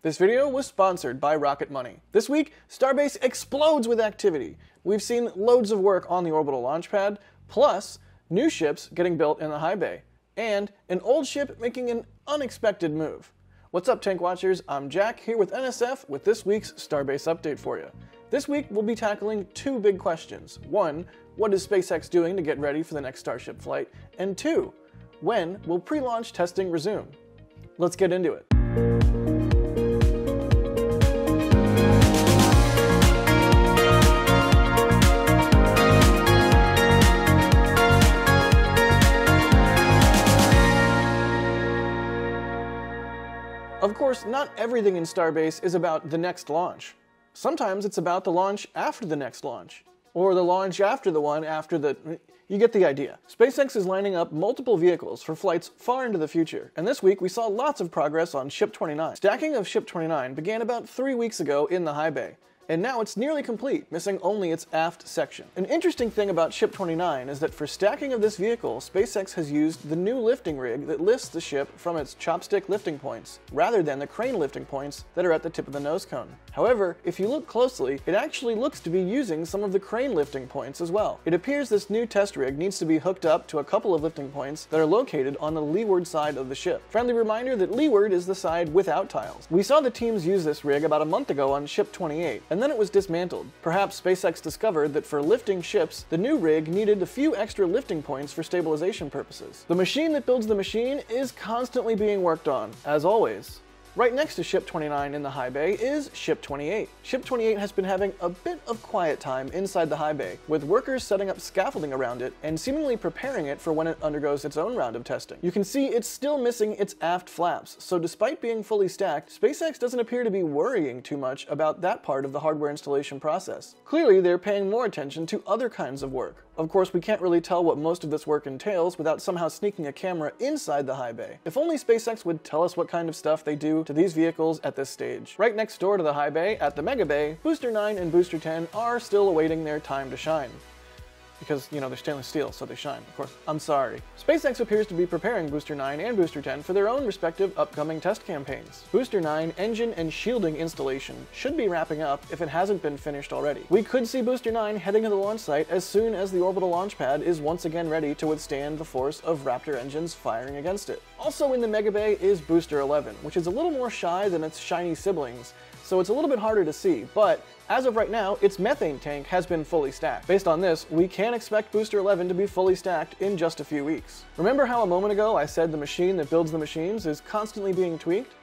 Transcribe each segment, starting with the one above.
This video was sponsored by Rocket Money. This week, Starbase explodes with activity. We've seen loads of work on the orbital launch pad, plus new ships getting built in the high bay, and an old ship making an unexpected move. What's up, Tank Watchers? I'm Jack here with NSF with this week's Starbase update for you. This week, we'll be tackling two big questions. One, what is SpaceX doing to get ready for the next Starship flight? And two, when will pre launch testing resume? Let's get into it. Course, not everything in Starbase is about the next launch. Sometimes it's about the launch after the next launch, or the launch after the one after the. You get the idea. SpaceX is lining up multiple vehicles for flights far into the future, and this week we saw lots of progress on Ship 29. Stacking of Ship 29 began about three weeks ago in the high bay and now it's nearly complete, missing only its aft section. An interesting thing about Ship 29 is that for stacking of this vehicle, SpaceX has used the new lifting rig that lifts the ship from its chopstick lifting points, rather than the crane lifting points that are at the tip of the nose cone. However, if you look closely, it actually looks to be using some of the crane lifting points as well. It appears this new test rig needs to be hooked up to a couple of lifting points that are located on the leeward side of the ship. Friendly reminder that leeward is the side without tiles. We saw the teams use this rig about a month ago on Ship 28, and then it was dismantled. Perhaps SpaceX discovered that for lifting ships, the new rig needed a few extra lifting points for stabilization purposes. The machine that builds the machine is constantly being worked on, as always. Right next to Ship 29 in the high bay is Ship 28. Ship 28 has been having a bit of quiet time inside the high bay, with workers setting up scaffolding around it and seemingly preparing it for when it undergoes its own round of testing. You can see it's still missing its aft flaps, so despite being fully stacked, SpaceX doesn't appear to be worrying too much about that part of the hardware installation process. Clearly, they're paying more attention to other kinds of work, of course, we can't really tell what most of this work entails without somehow sneaking a camera inside the high bay. If only SpaceX would tell us what kind of stuff they do to these vehicles at this stage. Right next door to the high bay, at the Mega Bay, Booster 9 and Booster 10 are still awaiting their time to shine because, you know, they're stainless steel, so they shine, of course. I'm sorry. SpaceX appears to be preparing Booster 9 and Booster 10 for their own respective upcoming test campaigns. Booster 9 engine and shielding installation should be wrapping up if it hasn't been finished already. We could see Booster 9 heading to the launch site as soon as the orbital launch pad is once again ready to withstand the force of Raptor engines firing against it. Also in the Mega Bay is Booster 11, which is a little more shy than its shiny siblings, so it's a little bit harder to see, but as of right now, its methane tank has been fully stacked. Based on this, we can expect Booster 11 to be fully stacked in just a few weeks. Remember how a moment ago I said the machine that builds the machines is constantly being tweaked?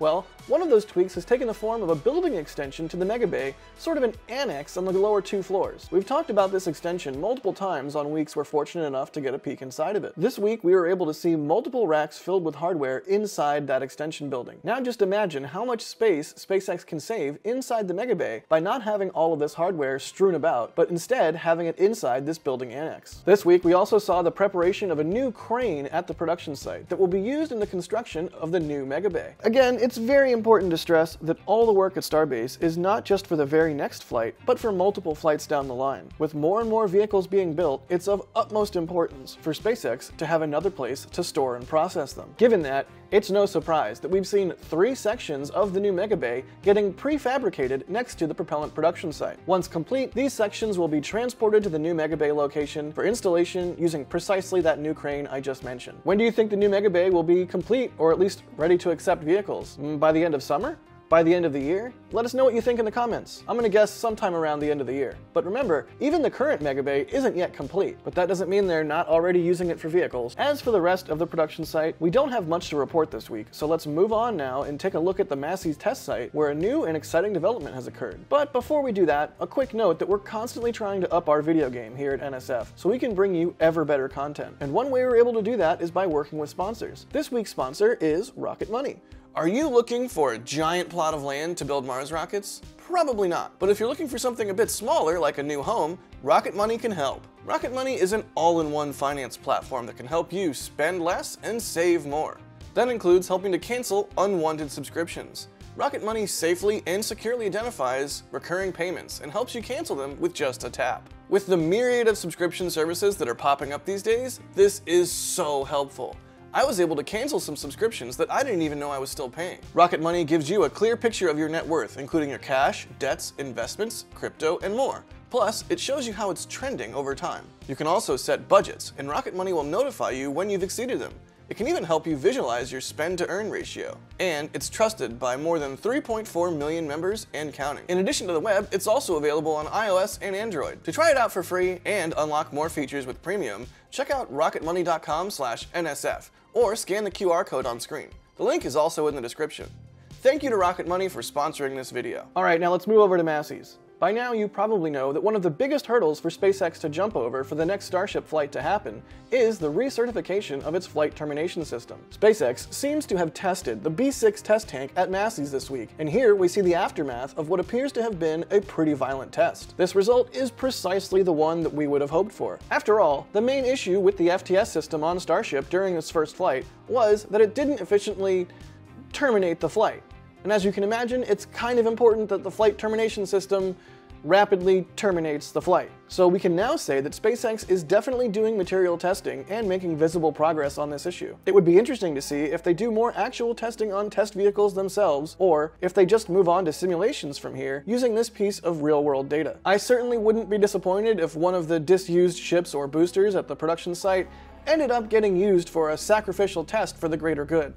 Well, one of those tweaks has taken the form of a building extension to the Mega Bay, sort of an annex on the lower two floors. We've talked about this extension multiple times on weeks we're fortunate enough to get a peek inside of it. This week we were able to see multiple racks filled with hardware inside that extension building. Now just imagine how much space SpaceX can save inside the Mega Bay by not having all of this hardware strewn about, but instead having it inside this building annex. This week we also saw the preparation of a new crane at the production site that will be used in the construction of the new Mega Bay. Again, it's very important to stress that all the work at Starbase is not just for the very next flight, but for multiple flights down the line. With more and more vehicles being built, it's of utmost importance for SpaceX to have another place to store and process them. Given that, it's no surprise that we've seen three sections of the new Mega Bay getting prefabricated next to the propellant production site. Once complete, these sections will be transported to the new Mega Bay location for installation using precisely that new crane I just mentioned. When do you think the new Mega Bay will be complete, or at least ready to accept vehicles? Mm, by the end of summer? By the end of the year? Let us know what you think in the comments. I'm gonna guess sometime around the end of the year. But remember, even the current Mega Bay isn't yet complete, but that doesn't mean they're not already using it for vehicles. As for the rest of the production site, we don't have much to report this week, so let's move on now and take a look at the Massey's test site, where a new and exciting development has occurred. But before we do that, a quick note that we're constantly trying to up our video game here at NSF, so we can bring you ever better content. And one way we're able to do that is by working with sponsors. This week's sponsor is Rocket Money. Are you looking for a giant plot of land to build Mars rockets? Probably not. But if you're looking for something a bit smaller, like a new home, Rocket Money can help. Rocket Money is an all-in-one finance platform that can help you spend less and save more. That includes helping to cancel unwanted subscriptions. Rocket Money safely and securely identifies recurring payments and helps you cancel them with just a tap. With the myriad of subscription services that are popping up these days, this is so helpful. I was able to cancel some subscriptions that I didn't even know I was still paying. Rocket Money gives you a clear picture of your net worth, including your cash, debts, investments, crypto, and more. Plus, it shows you how it's trending over time. You can also set budgets, and Rocket Money will notify you when you've exceeded them. It can even help you visualize your spend to earn ratio. And it's trusted by more than 3.4 million members and counting. In addition to the web, it's also available on iOS and Android. To try it out for free and unlock more features with premium, check out rocketmoney.com/nsf or scan the QR code on screen. The link is also in the description. Thank you to Rocket Money for sponsoring this video. All right, now let's move over to Massey's. By now, you probably know that one of the biggest hurdles for SpaceX to jump over for the next Starship flight to happen is the recertification of its flight termination system. SpaceX seems to have tested the B6 test tank at Massey's this week, and here we see the aftermath of what appears to have been a pretty violent test. This result is precisely the one that we would have hoped for. After all, the main issue with the FTS system on Starship during its first flight was that it didn't efficiently terminate the flight. And as you can imagine, it's kind of important that the flight termination system rapidly terminates the flight. So we can now say that SpaceX is definitely doing material testing and making visible progress on this issue. It would be interesting to see if they do more actual testing on test vehicles themselves, or if they just move on to simulations from here using this piece of real-world data. I certainly wouldn't be disappointed if one of the disused ships or boosters at the production site ended up getting used for a sacrificial test for the greater good.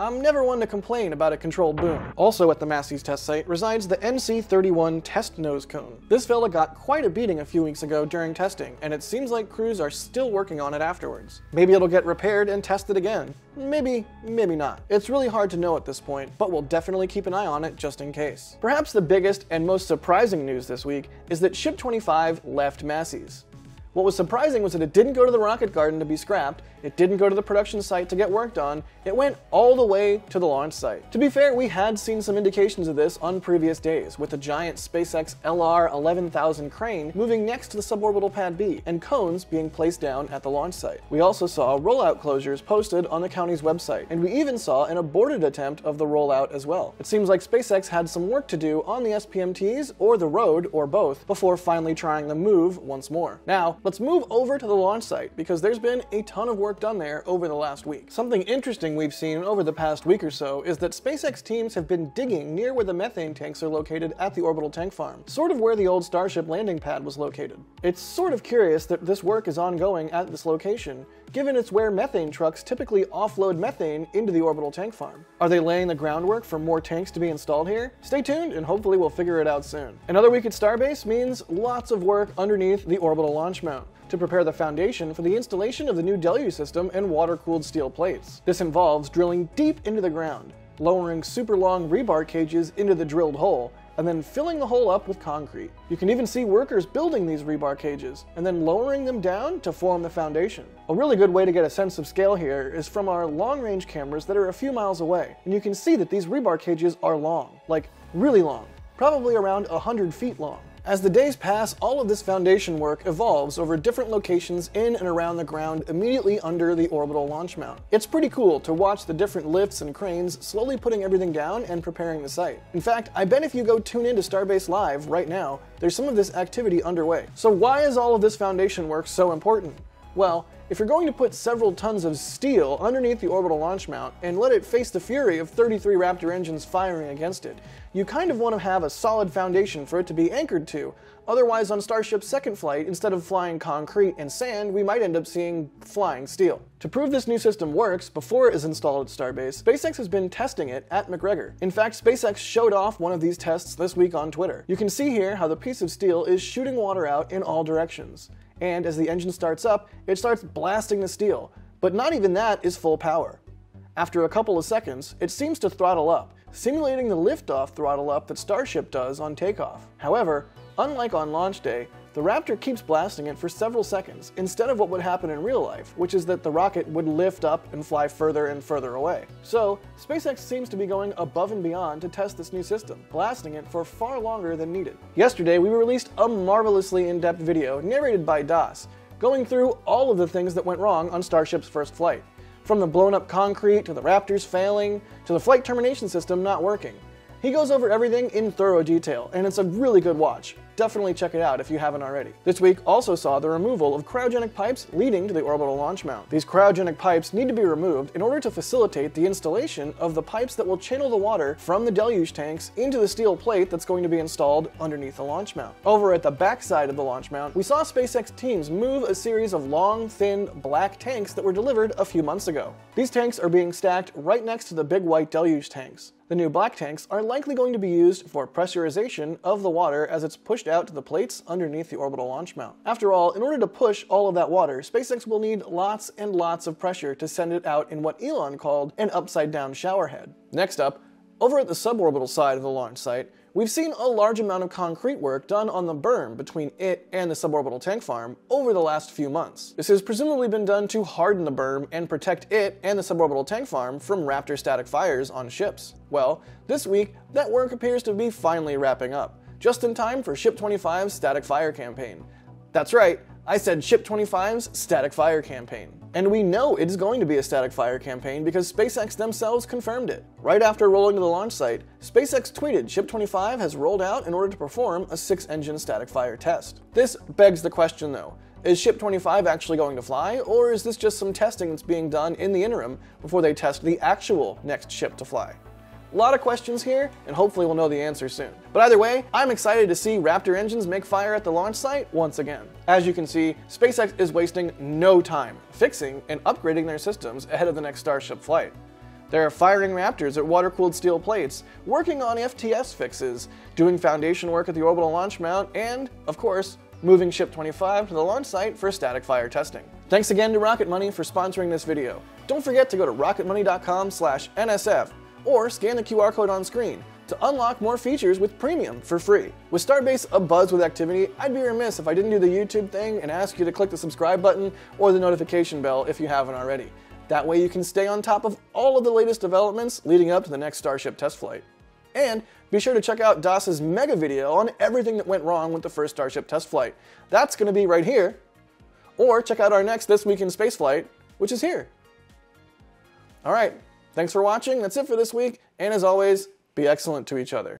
I'm never one to complain about a controlled boom. Also at the Massey's test site resides the NC-31 test nose cone. This fella got quite a beating a few weeks ago during testing, and it seems like crews are still working on it afterwards. Maybe it'll get repaired and tested again. Maybe, maybe not. It's really hard to know at this point, but we'll definitely keep an eye on it just in case. Perhaps the biggest and most surprising news this week is that Ship 25 left Massey's. What was surprising was that it didn't go to the rocket garden to be scrapped, it didn't go to the production site to get worked on, it went all the way to the launch site. To be fair, we had seen some indications of this on previous days, with the giant SpaceX LR 11000 crane moving next to the suborbital pad B, and cones being placed down at the launch site. We also saw rollout closures posted on the county's website, and we even saw an aborted attempt of the rollout as well. It seems like SpaceX had some work to do on the SPMTs, or the road, or both, before finally trying the move once more. Now, let's move over to the launch site, because there's been a ton of work done there over the last week. Something interesting we've seen over the past week or so is that SpaceX teams have been digging near where the methane tanks are located at the orbital tank farm, sort of where the old Starship landing pad was located. It's sort of curious that this work is ongoing at this location, given it's where methane trucks typically offload methane into the orbital tank farm. Are they laying the groundwork for more tanks to be installed here? Stay tuned and hopefully we'll figure it out soon. Another week at Starbase means lots of work underneath the orbital launch to prepare the foundation for the installation of the new deluge system and water-cooled steel plates. This involves drilling deep into the ground, lowering super long rebar cages into the drilled hole, and then filling the hole up with concrete. You can even see workers building these rebar cages and then lowering them down to form the foundation. A really good way to get a sense of scale here is from our long-range cameras that are a few miles away, and you can see that these rebar cages are long, like really long, probably around 100 feet long. As the days pass, all of this foundation work evolves over different locations in and around the ground immediately under the orbital launch mount. It's pretty cool to watch the different lifts and cranes slowly putting everything down and preparing the site. In fact, I bet if you go tune into Starbase Live right now, there's some of this activity underway. So why is all of this foundation work so important? Well, if you're going to put several tons of steel underneath the orbital launch mount and let it face the fury of 33 Raptor engines firing against it, you kind of want to have a solid foundation for it to be anchored to. Otherwise, on Starship's second flight, instead of flying concrete and sand, we might end up seeing flying steel. To prove this new system works before it is installed at Starbase, SpaceX has been testing it at McGregor. In fact, SpaceX showed off one of these tests this week on Twitter. You can see here how the piece of steel is shooting water out in all directions and as the engine starts up, it starts blasting the steel. But not even that is full power. After a couple of seconds, it seems to throttle up, simulating the liftoff throttle up that Starship does on takeoff. However, unlike on launch day, the Raptor keeps blasting it for several seconds, instead of what would happen in real life, which is that the rocket would lift up and fly further and further away. So, SpaceX seems to be going above and beyond to test this new system, blasting it for far longer than needed. Yesterday, we released a marvelously in-depth video narrated by Das, going through all of the things that went wrong on Starship's first flight. From the blown up concrete, to the Raptors failing, to the flight termination system not working. He goes over everything in thorough detail, and it's a really good watch definitely check it out if you haven't already. This week also saw the removal of cryogenic pipes leading to the orbital launch mount. These cryogenic pipes need to be removed in order to facilitate the installation of the pipes that will channel the water from the deluge tanks into the steel plate that's going to be installed underneath the launch mount. Over at the back side of the launch mount, we saw SpaceX teams move a series of long, thin, black tanks that were delivered a few months ago. These tanks are being stacked right next to the big white deluge tanks. The new black tanks are likely going to be used for pressurization of the water as it's pushed out to the plates underneath the orbital launch mount. After all, in order to push all of that water, SpaceX will need lots and lots of pressure to send it out in what Elon called an upside down shower head. Next up, over at the suborbital side of the launch site, We've seen a large amount of concrete work done on the berm between it and the suborbital tank farm over the last few months. This has presumably been done to harden the berm and protect it and the suborbital tank farm from Raptor static fires on ships. Well, this week, that work appears to be finally wrapping up, just in time for Ship 25's static fire campaign. That's right, I said Ship 25's static fire campaign. And we know it is going to be a static fire campaign because SpaceX themselves confirmed it. Right after rolling to the launch site, SpaceX tweeted Ship 25 has rolled out in order to perform a six engine static fire test. This begs the question though. Is Ship 25 actually going to fly, or is this just some testing that's being done in the interim before they test the actual next ship to fly? A lot of questions here, and hopefully we'll know the answer soon. But either way, I'm excited to see Raptor engines make fire at the launch site once again. As you can see, SpaceX is wasting no time fixing and upgrading their systems ahead of the next Starship flight. They're firing Raptors at water-cooled steel plates, working on FTS fixes, doing foundation work at the orbital launch mount, and, of course, moving Ship 25 to the launch site for static fire testing. Thanks again to Rocket Money for sponsoring this video. Don't forget to go to rocketmoney.com/nsf or scan the QR code on screen to unlock more features with Premium for free. With Starbase abuzz with activity, I'd be remiss if I didn't do the YouTube thing and ask you to click the subscribe button or the notification bell if you haven't already. That way you can stay on top of all of the latest developments leading up to the next Starship test flight. And be sure to check out Das's mega video on everything that went wrong with the first Starship test flight. That's going to be right here. Or check out our next This Week in Spaceflight, which is here. All right, Thanks for watching. That's it for this week. And as always, be excellent to each other.